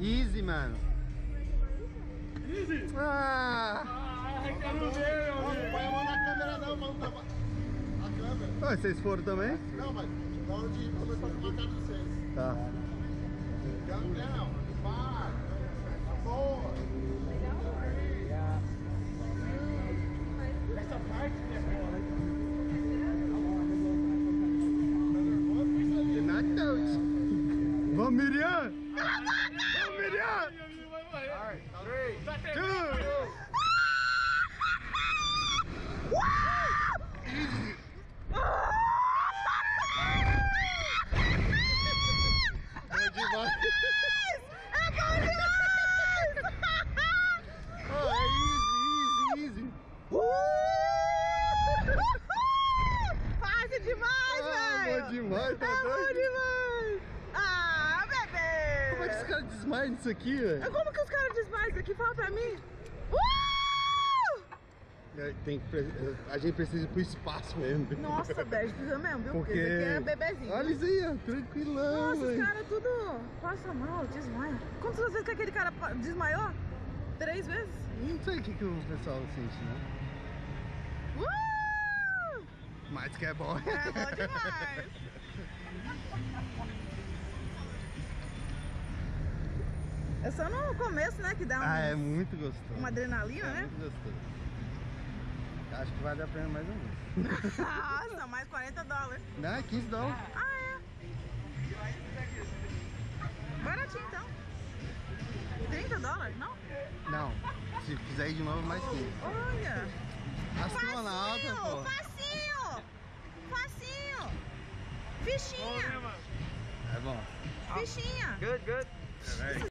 Easy, mano. Easy! Ah! Ah, quero ver, meu Não, não põe a mão na câmera não, mano. A câmera. Ué, vocês foram também? Não, mas na hora de ir, pra uma cara de Miriam! Vamos, Miriam! Alright, three, Two! Bom demais! Oh, é easy, easy, easy! Fácil demais, Ah, velho! bom demais, tá é bom doido? demais! Ah, bebê! Como é que esse cara desmaia nisso aqui, velho? Como que os caras desmaiam isso aqui? Fala pra mim! Uh! É, Tem a gente precisa ir pro espaço mesmo. Nossa, velho, precisa mesmo, viu? Porque. Esse aqui é bebezinho. Olha isso aí, ó, tranquilão, Nossa, os caras tudo passa mal, desmaia. Quantas vezes que aquele cara desmaiou? Três vezes? Não sei o que, que o pessoal sente, né? Uh! Mas que é bom. É bom demais. É só no começo, né, que dá um- Ah, é muito gostoso. uma adrenalina, é né? muito gostoso. Acho que vale a pena mais ou menos. Nossa, mais 40 dólares. Não, é 15 dólares. Ah, é? Baratinho então. 30 dólares, não? Não, se fizer ir de novo, mais 15. Olha! Astronauta, pô. Facinho! Facinho! Fichinha! É bom. Fichinha! Good, good. É,